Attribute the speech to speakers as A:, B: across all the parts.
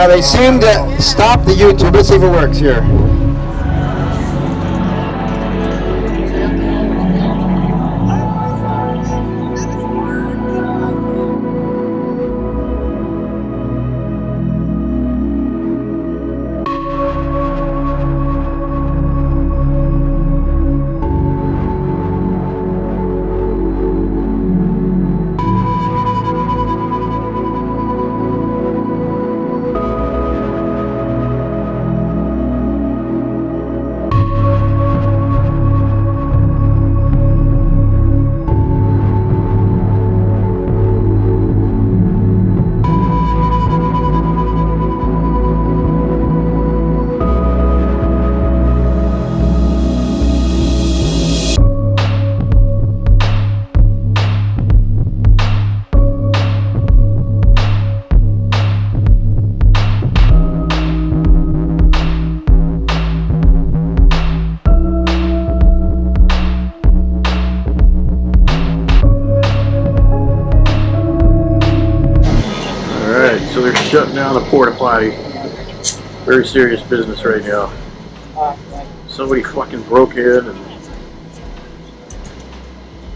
A: Now they seem to stop the YouTube. Let's see if it works here.
B: Very serious business right now. Somebody fucking broke in and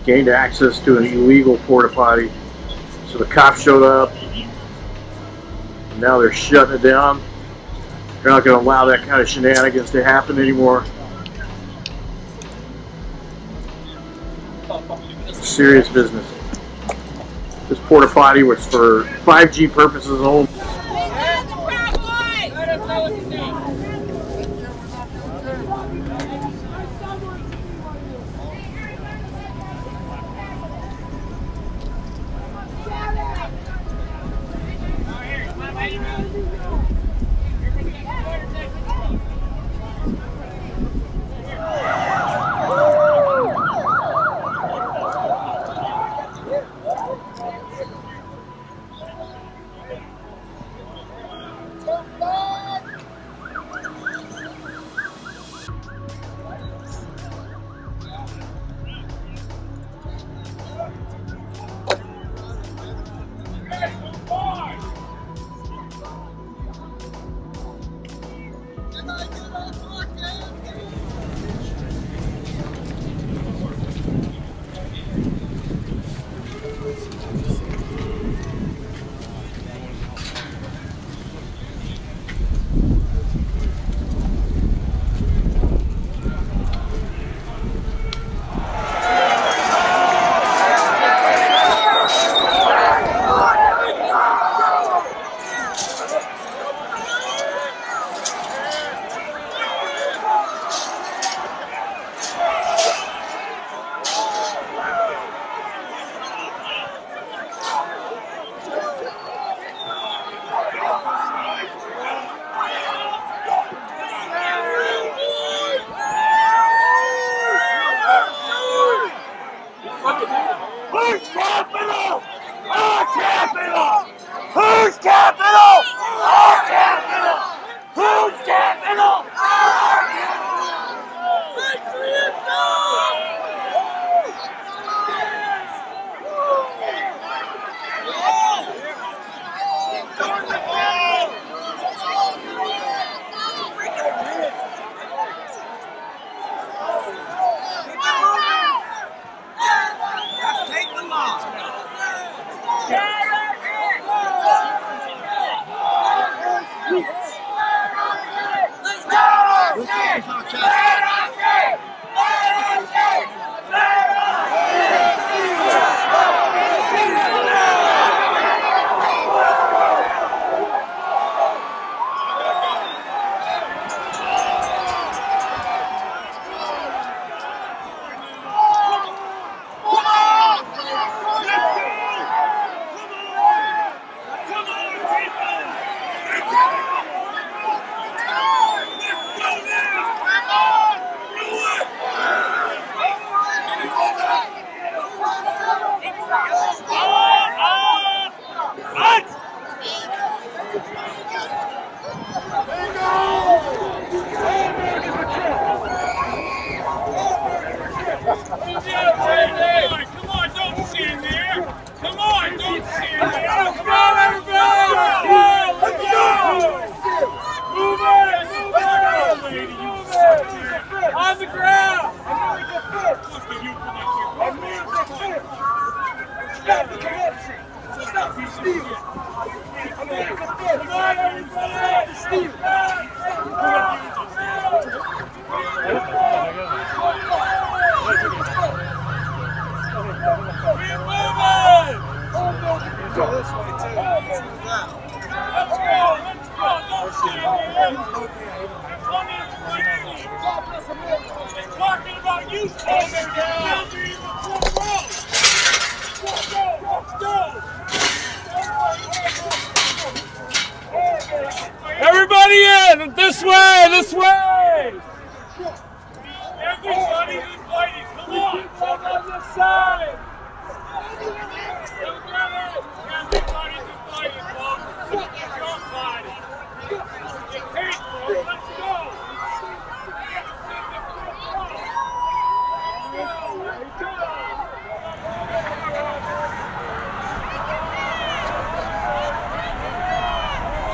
B: gained access to an illegal porta potty. So the cops showed up. Now they're shutting it down. They're not going to allow that kind of shenanigans to happen anymore. Serious business. This porta potty was for 5G purposes only.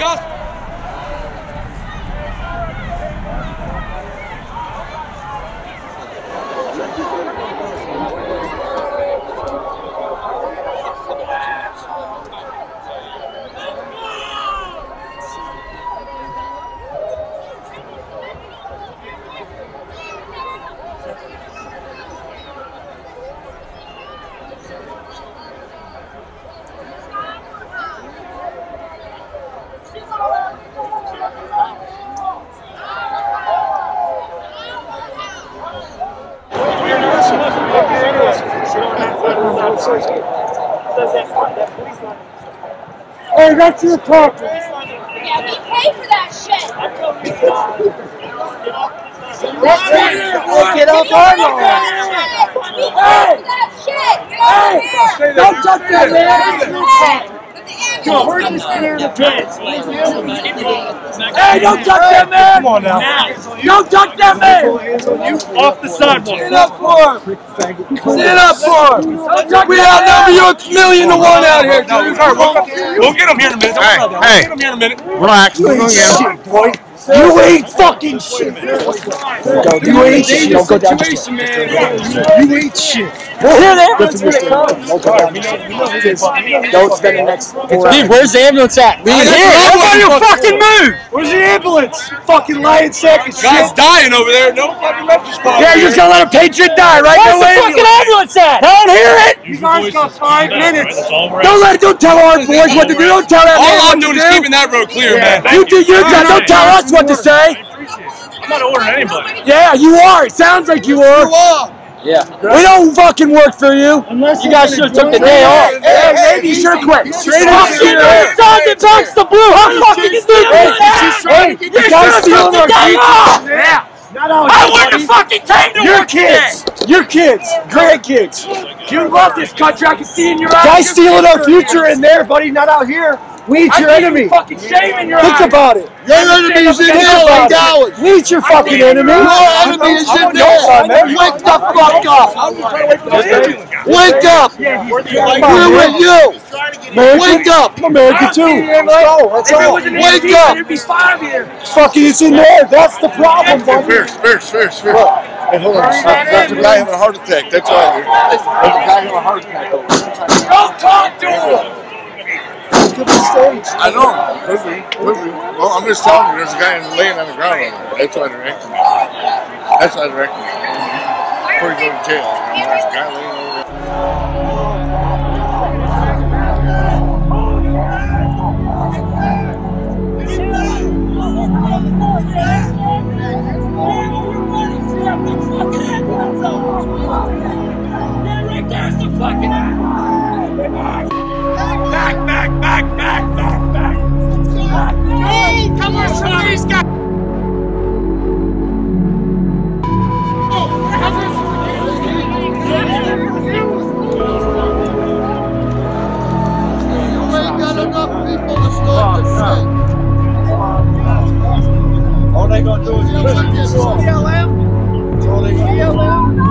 C: Gas. That's your property.
D: Yeah, we pay for that shit.
C: Get off our lawn.
D: We pay for that shit. Get over here.
C: Don't touch that man.
D: Go, we're just clear the
C: Hey, don't touch that man. Come on now. Don't touch that man. You Off the sidewalk. Sit up for him. Sit up for him. We outnumber you a million to one out here, dude.
E: We'll get him here in a minute. Don't
F: Hey,
E: worry about it.
F: hey.
E: We'll get him here in a minute.
F: Relax. We're gonna get him.
C: You ain't fucking shit. You ain't shit. Don't go down. You ain't shit. We'll hear that. Don't spend the next four hours.
F: where's the ambulance at? We
C: Everybody fucking move! Where's the ambulance? Fucking lying sack of
E: Guy's dying over there. No fucking message call.
C: Yeah, you're just gonna let a patriot die, right? Where's the fucking ambulance at? Don't hear it! You guys got five minutes. Don't let, don't tell our boys what to do. Don't tell that
E: All I'm doing is keeping that road clear, man.
C: You do your job. Don't tell us what to say.
E: I'm not ordering anybody.
C: Yeah, you are. It sounds like you are.
F: Yeah.
C: We don't fucking work for you.
F: Unless you guys should have took the day off.
C: Hey, maybe you should quit. Straight up.
F: Fucking
C: You're
F: your
C: son that talks the blue. How fucking stupid is that? You guys stealing our kids. Yeah. I wouldn't fucking came to Your kids. Your kids. Grandkids. You love this country. I can see in your eyes. Guys stealing our future in there, buddy. Not out here. We eat your enemy. Fucking shame in your Think about it.
F: Your enemy's in
C: Think
F: here
C: about
F: like ours.
C: We eat your fucking enemy.
F: Your enemy's in there. Wake the fuck up. Wake up. We're with you. Wake up.
C: I'm American too. Let's go. Let's go.
F: Wake up.
C: Fucking it's in there. That's the problem, buddy.
G: Fierce, fierce, fierce, fierce. Hey, hold on. There's a guy having a heart attack. That's all. There's a guy having a heart attack.
C: Don't talk to him.
G: I know. Could be. Could be. Well, I'm just telling you, there's a guy laying on the ground over there. That's why they're acting. That's why they're acting. Before you go to jail, there's a guy laying over there.
C: Back, back, back, back, back, back. Oh, come on, some of these guys.
F: You ain't got enough people to start the shit.
C: All they gonna do is
F: You ain't getting off.
C: all they gonna do.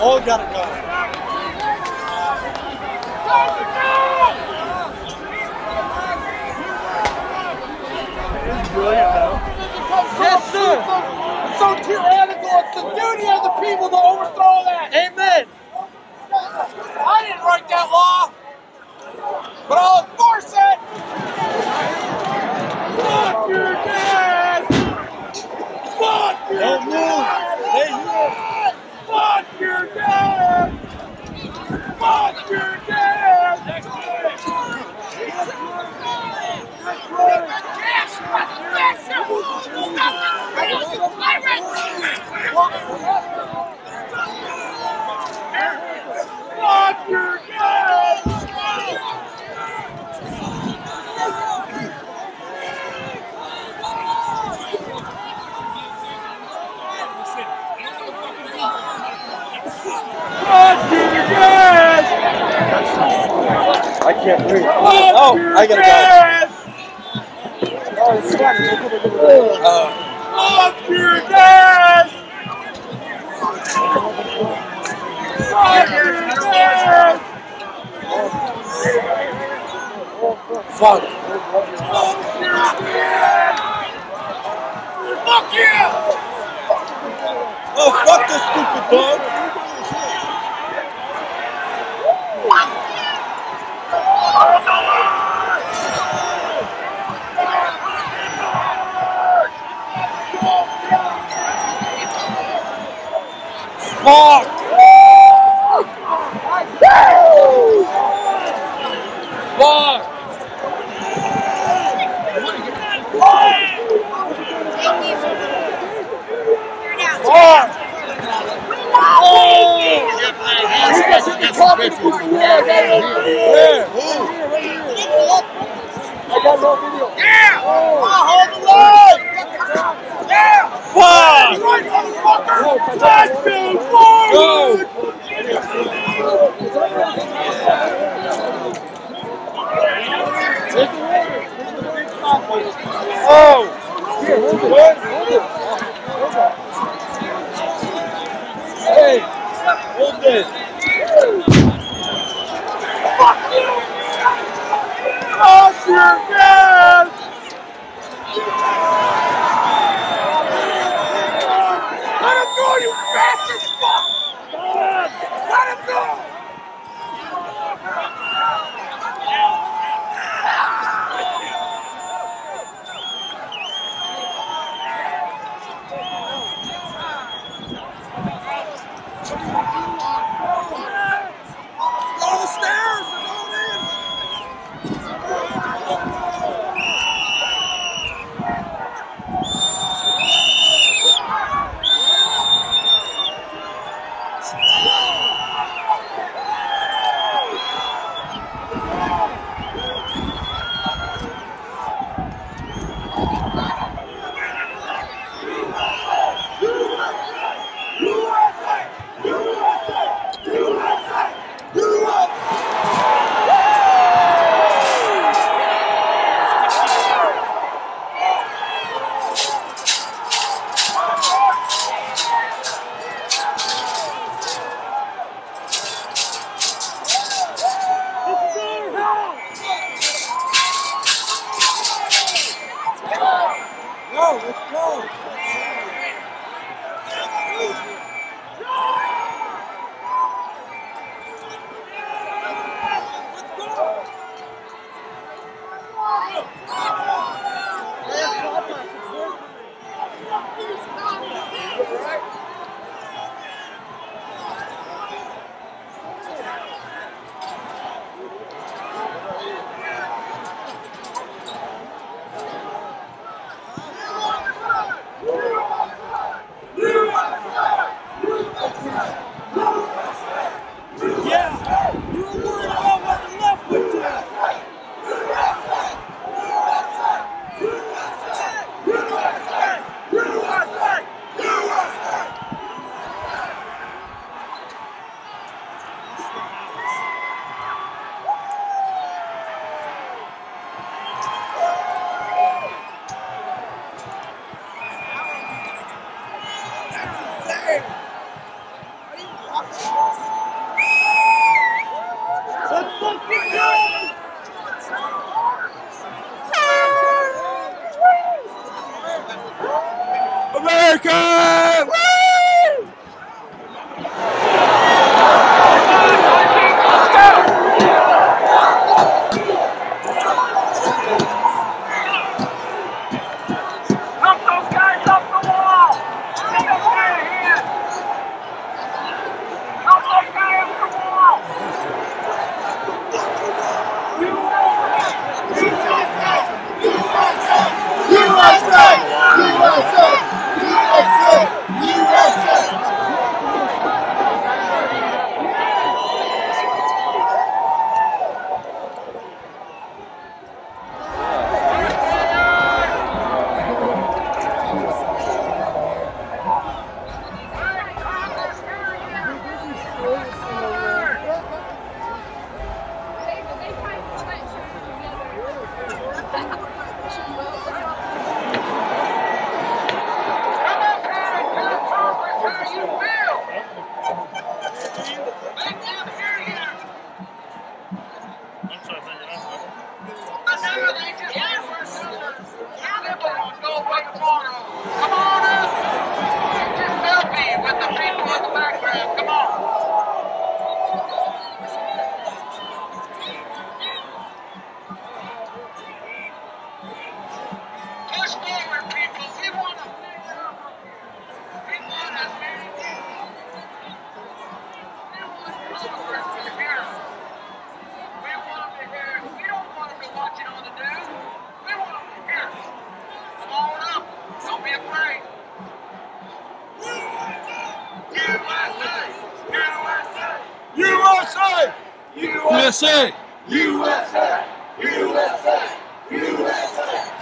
C: All
F: gotta go. Yes, sir. It's so tyrannical. It's the duty of the people to overthrow that. Amen. I didn't write that law, but I'll enforce it. Fuck your dad. Fuck your Don't dad. Fuck your dad. Fuck your dad. Fuck your dad. Fuck your dad. I can't breathe. Oh, I gotta go. Fuck your dad! Fuck your dad! Fuck. Fuck you! Oh, fuck this stupid dog! Fuck! Fuck! Fuck! I got no video. Yeah! hold the line! Yeah! Fuck! motherfucker! Oh! Hold it. Hey! Hold this.
E: USA! USA!
D: What?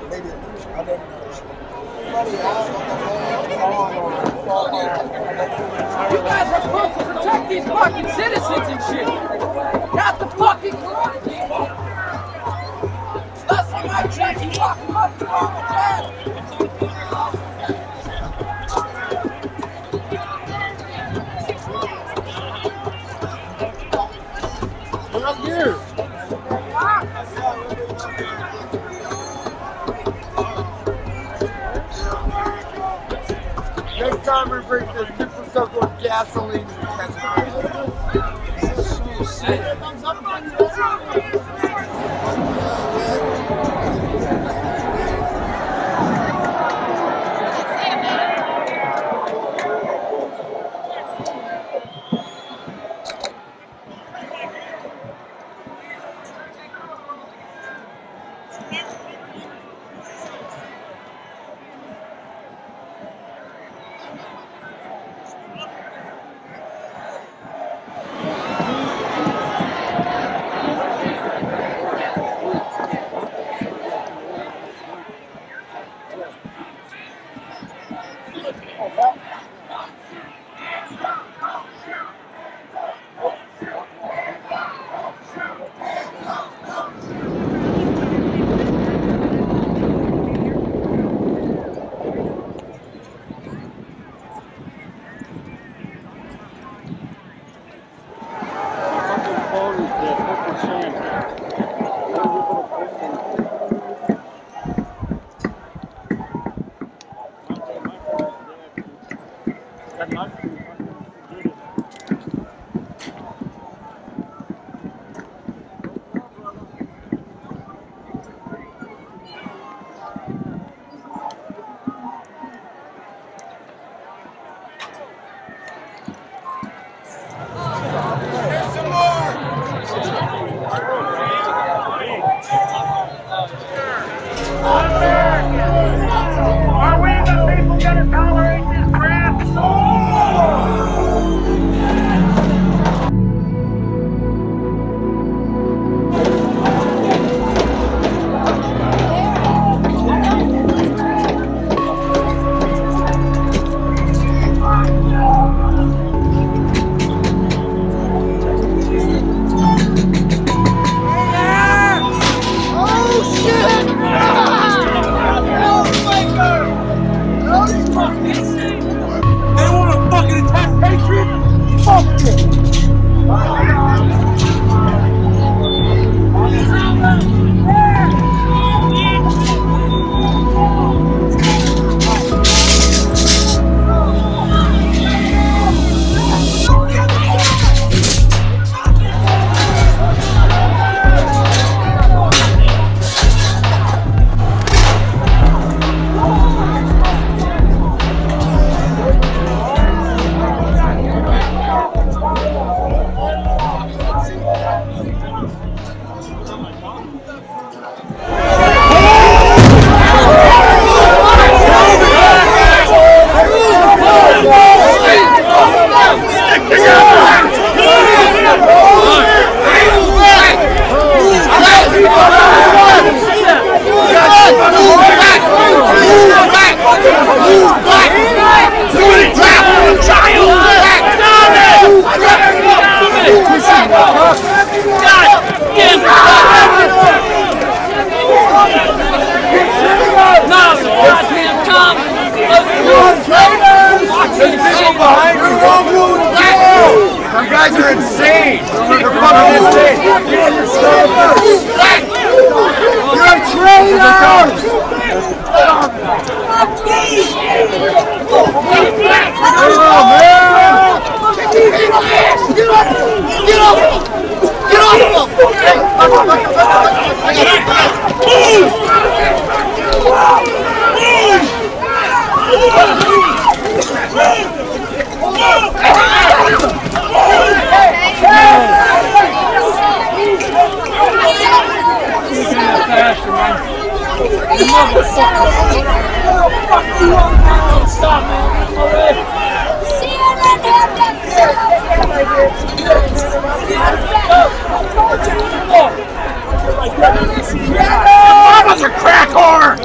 C: You guys are supposed to protect these fucking citizens and shit. Not the fucking corrupt people. Last time I checked, you fucking
F: Bring the super with gasoline. And Land. Stop, man. See
H: you,
F: man.
I: Mama's a crack whore!